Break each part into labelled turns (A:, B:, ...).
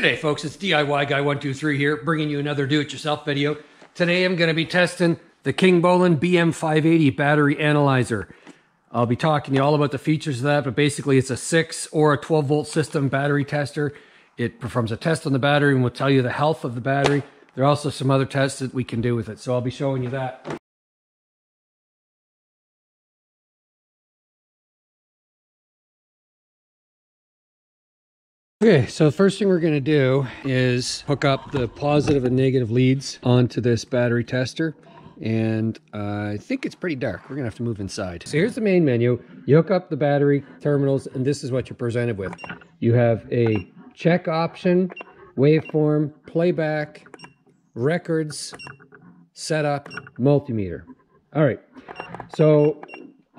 A: G'day folks, it's DIY Guy 123 here, bringing you another do-it-yourself video. Today I'm going to be testing the Kingbolen BM580 battery analyzer. I'll be talking to you all about the features of that, but basically it's a 6 or a 12 volt system battery tester. It performs a test on the battery and will tell you the health of the battery. There are also some other tests that we can do with it, so I'll be showing you that. Okay, so the first thing we're going to do is hook up the positive and negative leads onto this battery tester. And uh, I think it's pretty dark. We're going to have to move inside. So here's the main menu. You hook up the battery terminals, and this is what you're presented with. You have a check option, waveform, playback, records, setup, multimeter. All right, so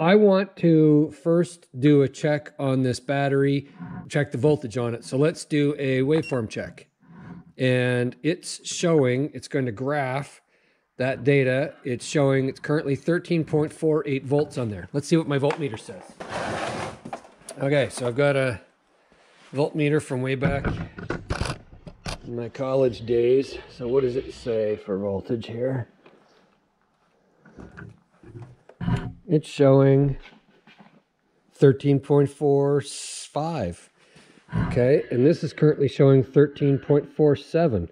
A: I want to first do a check on this battery, check the voltage on it. So let's do a waveform check. And it's showing, it's going to graph that data. It's showing it's currently 13.48 volts on there. Let's see what my voltmeter says. Okay, so I've got a voltmeter from way back in my college days. So what does it say for voltage here? It's showing 13.45. Okay, and this is currently showing 13.47.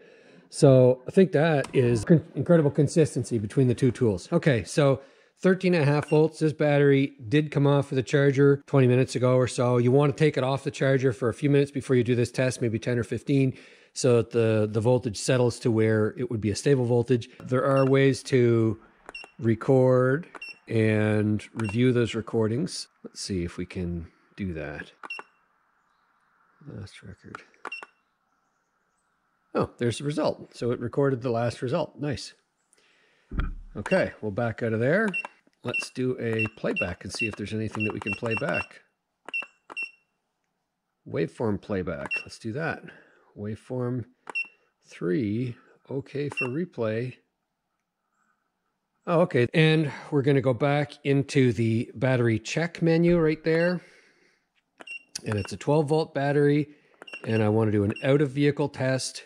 A: So I think that is incredible consistency between the two tools. Okay, so 13 and a half volts. This battery did come off of the charger 20 minutes ago or so. You want to take it off the charger for a few minutes before you do this test, maybe 10 or 15, so that the, the voltage settles to where it would be a stable voltage. There are ways to record and review those recordings. Let's see if we can do that. Last record. Oh, there's the result. So it recorded the last result. Nice. Okay, we'll back out of there. Let's do a playback and see if there's anything that we can play back. Waveform playback. Let's do that. Waveform 3, okay for replay. Oh, okay. And we're going to go back into the battery check menu right there. And it's a 12 volt battery. And I want to do an out of vehicle test.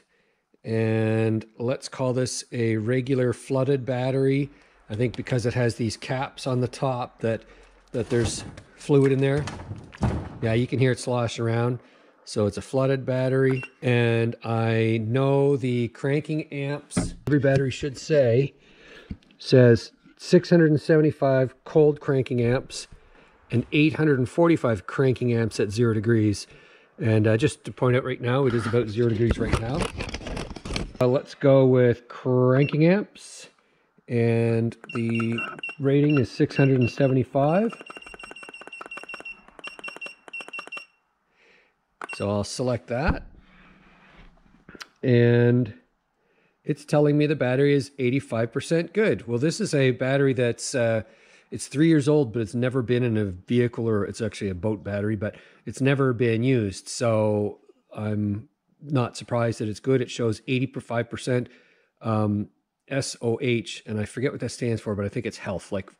A: And let's call this a regular flooded battery. I think because it has these caps on the top that, that there's fluid in there. Yeah, you can hear it slosh around. So it's a flooded battery. And I know the cranking amps, every battery should say says 675 cold cranking amps and 845 cranking amps at zero degrees. And uh, just to point out right now, it is about zero degrees right now. Uh, let's go with cranking amps. And the rating is 675. So I'll select that. And it's telling me the battery is 85% good. Well, this is a battery that's uh, it's three years old, but it's never been in a vehicle or it's actually a boat battery, but it's never been used. So I'm not surprised that it's good. It shows 85% um, SOH, and I forget what that stands for, but I think it's health, like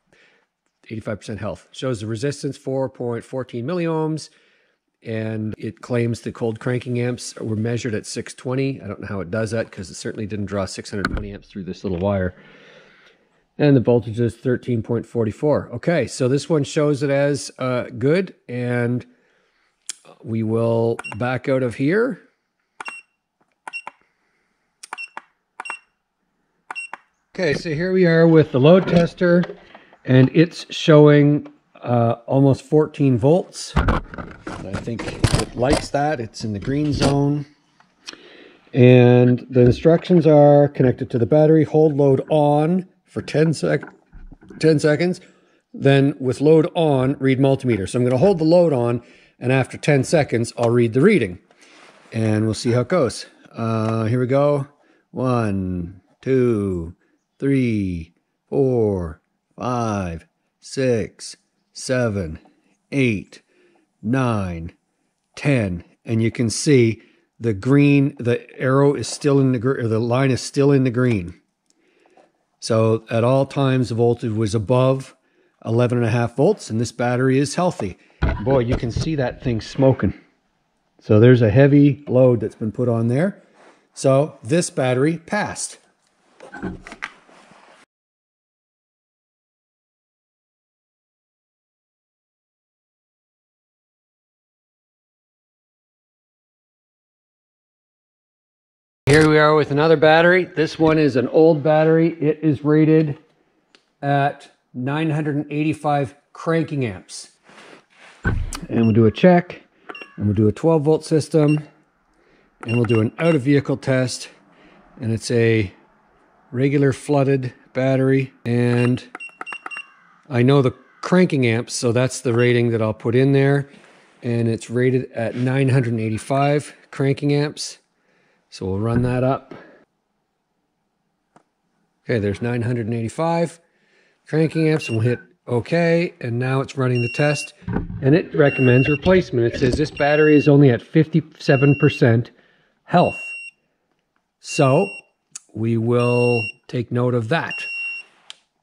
A: 85% health. Shows the resistance 4.14 milliohms and it claims the cold cranking amps were measured at 620. I don't know how it does that because it certainly didn't draw 620 amps through this little wire. And the voltage is 13.44. Okay, so this one shows it as uh, good, and we will back out of here. Okay, so here we are with the load tester, and it's showing uh, almost 14 volts. I think it likes that. It's in the green zone. And the instructions are connected to the battery, hold load on for 10, sec 10 seconds. Then with load on, read multimeter. So I'm going to hold the load on, and after 10 seconds, I'll read the reading. And we'll see how it goes. Uh, here we go. One, two, three, four, five, six, seven, eight, nine, ten, and you can see the green, the arrow is still in the green, the line is still in the green. So at all times, the voltage was above 11 and a half volts, and this battery is healthy. Boy, you can see that thing smoking. So there's a heavy load that's been put on there. So this battery passed. Here we are with another battery. This one is an old battery. It is rated at 985 cranking amps. And we'll do a check, and we'll do a 12 volt system, and we'll do an out of vehicle test. And it's a regular flooded battery. And I know the cranking amps, so that's the rating that I'll put in there. And it's rated at 985 cranking amps. So we'll run that up. Okay, there's 985 cranking amps we'll hit OK. And now it's running the test and it recommends replacement. It says this battery is only at 57% health. So we will take note of that.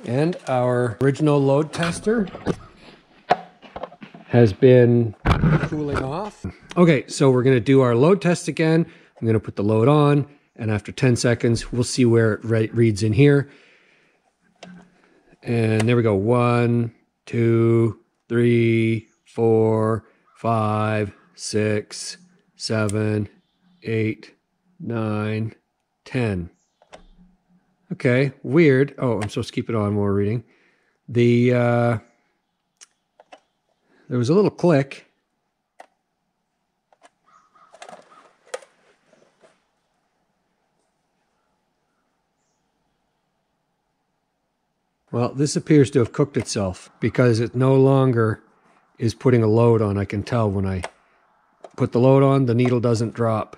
A: And our original load tester has been cooling off. Okay, so we're to do our load test again. I'm going to put the load on, and after 10 seconds, we'll see where it re reads in here. And there we go. One, two, three, four, five, six, seven, eight, nine, ten. Okay, weird. Oh, I'm supposed to keep it on while we're reading. The uh, there was a little click Well, this appears to have cooked itself because it no longer is putting a load on. I can tell when I put the load on, the needle doesn't drop.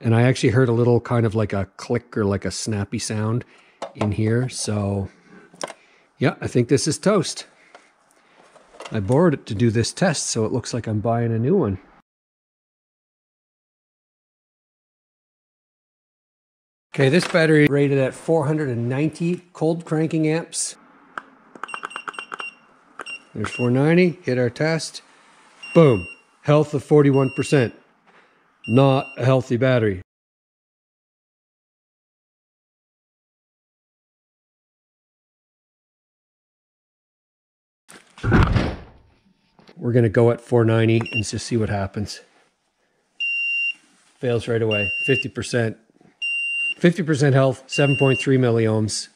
A: And I actually heard a little kind of like a click or like a snappy sound in here. So, yeah, I think this is toast. I borrowed it to do this test, so it looks like I'm buying a new one. Okay, this battery rated at 490 cold cranking amps. There's 490, hit our test. Boom, health of 41%. Not a healthy battery. We're gonna go at 490 and just see what happens. Fails right away, 50%. 50% health, 7.3 milliohms.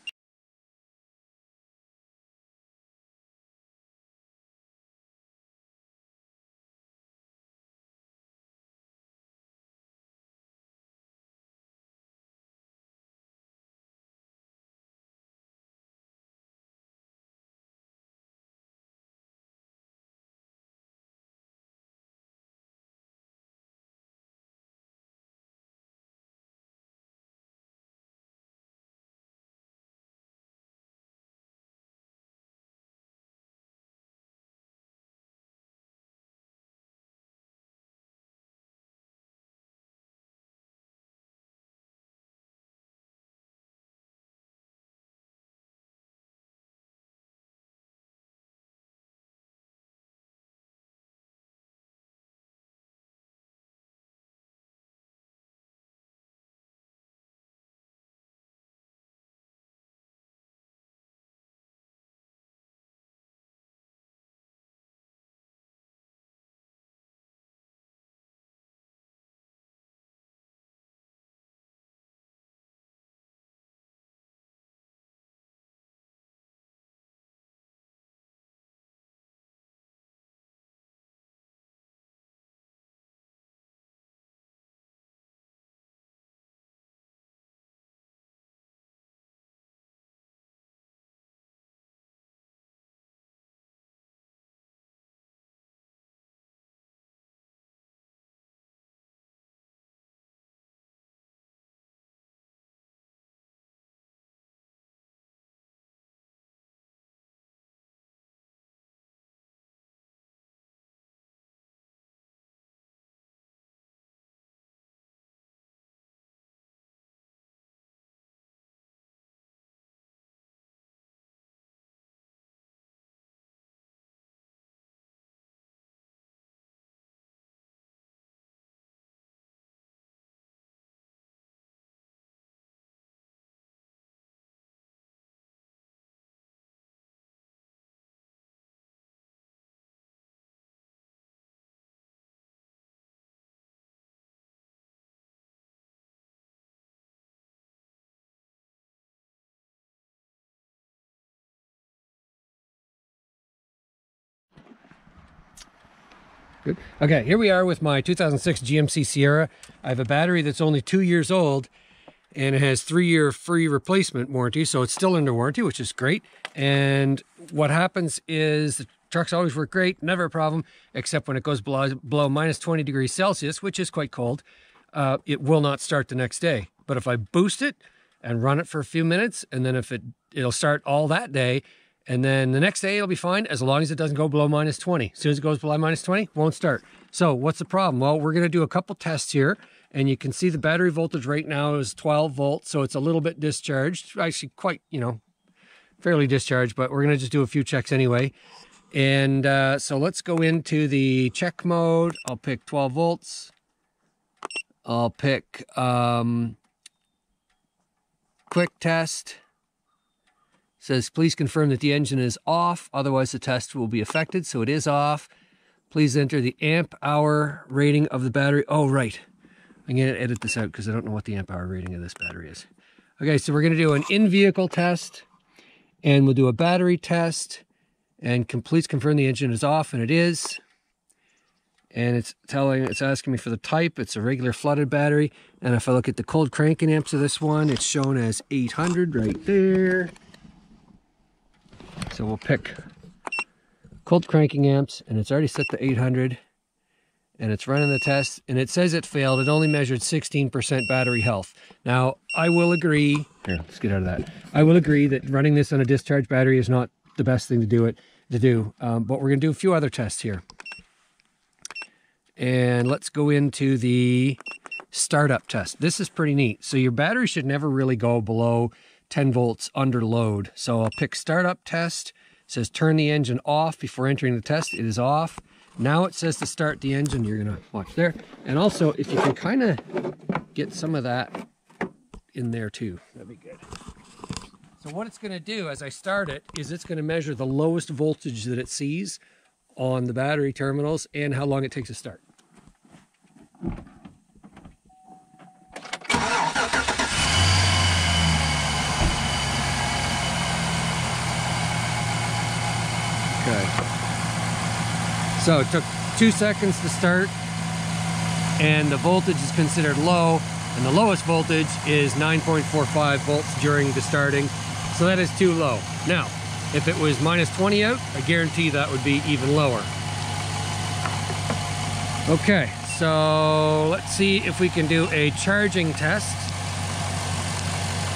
A: Good. Okay, here we are with my 2006 GMC Sierra. I have a battery that's only two years old and it has three year free replacement warranty. So it's still under warranty, which is great. And what happens is the trucks always work great, never a problem, except when it goes below, below minus 20 degrees Celsius, which is quite cold. Uh, it will not start the next day. But if I boost it and run it for a few minutes, and then if it it'll start all that day, and then the next day it'll be fine as long as it doesn't go below minus 20. As soon as it goes below minus 20, won't start. So what's the problem? Well, we're going to do a couple tests here and you can see the battery voltage right now is 12 volts. So it's a little bit discharged, actually quite, you know, fairly discharged, but we're going to just do a few checks anyway. And uh, so let's go into the check mode. I'll pick 12 volts. I'll pick um, quick test says please confirm that the engine is off otherwise the test will be affected. So it is off. Please enter the amp hour rating of the battery. Oh right. I'm going to edit this out because i don't know what the amp hour rating of this battery is. Okay so we're going to do an in-vehicle test and we'll do a battery test and please confirm the engine is off and it is. And it's telling it's asking me for the type. It's a regular flooded battery. And if i look at the cold cranking amps of this one it's shown as 800 right there so we'll pick cold cranking amps and it's already set to 800 and it's running the test and it says it failed. It only measured 16% battery health. Now I will agree, here, let's get out of that. I will agree that running this on a discharge battery is not the best thing to do it to do, um, but we're gonna do a few other tests here. And let's go into the startup test. This is pretty neat. So your battery should never really go below 10 volts under load. So I'll pick startup test. It says turn the engine off before entering the test. It is off. Now it says to start the engine. You're gonna watch there. And also if you can kind of get some of that in there too, that'd be good. So what it's gonna do as I start it is it's gonna measure the lowest voltage that it sees on the battery terminals and how long it takes to start. Okay. So it took two seconds to start and the voltage is considered low and the lowest voltage is 9.45 volts during the starting. So that is too low. Now, if it was minus 20 out, I guarantee that would be even lower. Okay, so let's see if we can do a charging test.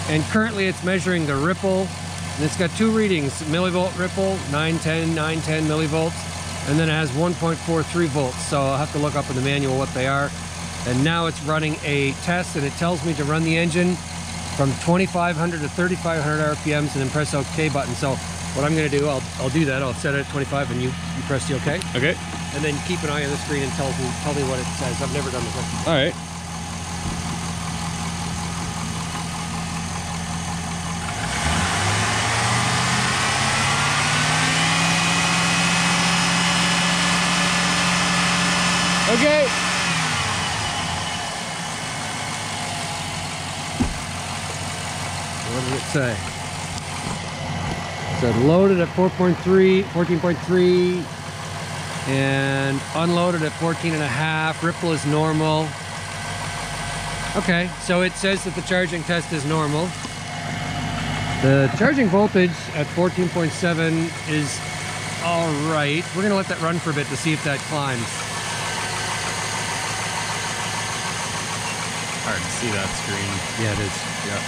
A: And currently it's measuring the ripple and it's got two readings, millivolt ripple, 910, 910 millivolts, and then it has 1.43 volts. So I'll have to look up in the manual what they are. And now it's running a test and it tells me to run the engine from 2500 to 3500 RPMs and then press OK button. So what I'm gonna do, I'll, I'll do that. I'll set it at 25 and you, you press the OK.
B: Okay.
A: And then keep an eye on the screen and tell me, tell me what it says. I've never done this before.
B: All right.
A: Okay. What does it say? It said loaded at 4.3, 14.3, and unloaded at 14 and a half. Ripple is normal. Okay, so it says that the charging test is normal. The charging voltage at 14.7 is all right. We're gonna let that run for a bit to see if that climbs.
B: Hard to see that screen.
A: Yeah, it is.
B: Yeah.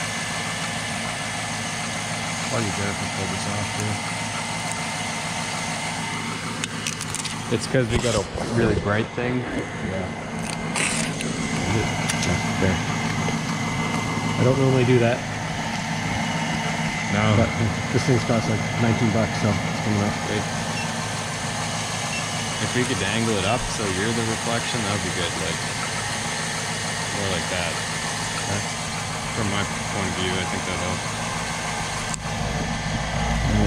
B: Probably better if we pull this off too. It's because we got a really bright thing.
A: Yeah. There. I don't normally do that,
B: No.
A: but this thing's cost like 19 bucks, so it's coming up.
B: Wait. If we could angle it up so you're the reflection, that would be good. Like more like that. From my point of view, I think that helps.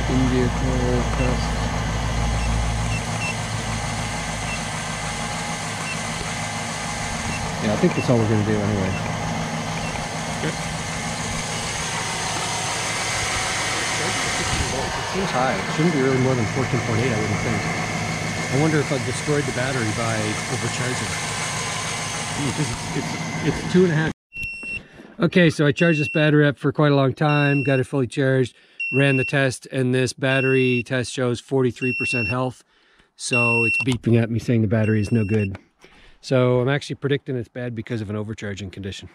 A: in-vehicle test. Yeah, I think that's all we're going to do anyway.
B: Good.
A: It seems high. It shouldn't be really more than 14.8, I wouldn't think. I wonder if I've destroyed the battery by overcharging. It's two and a half. Okay, so I charged this battery up for quite a long time, got it fully charged, ran the test, and this battery test shows 43% health. So it's beeping at me saying the battery is no good. So I'm actually predicting it's bad because of an overcharging condition.